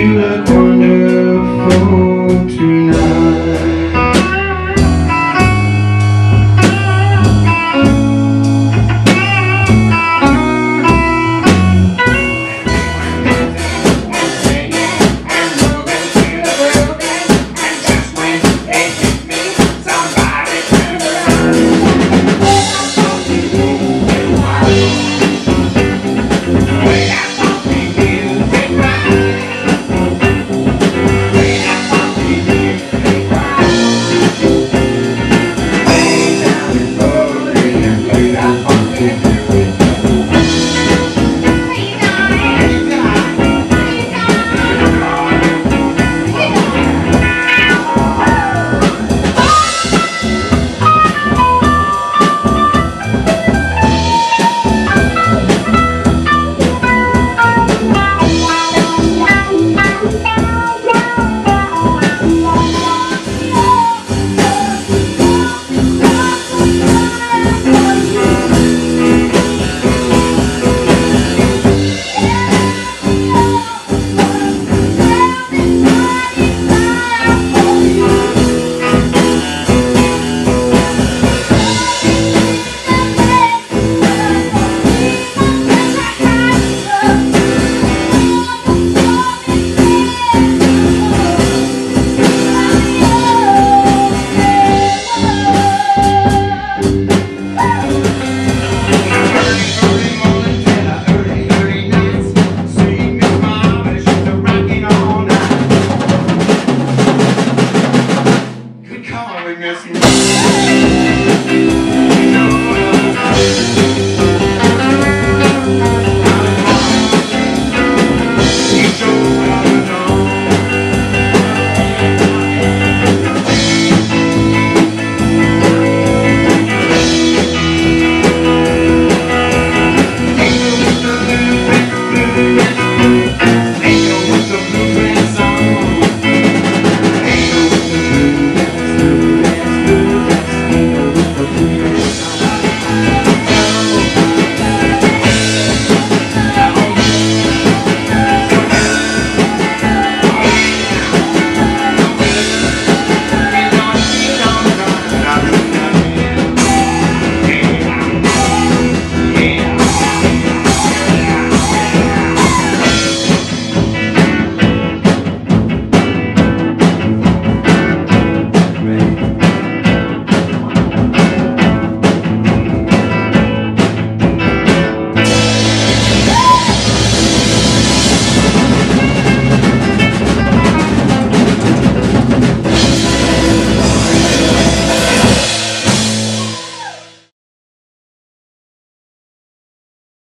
you like wonder this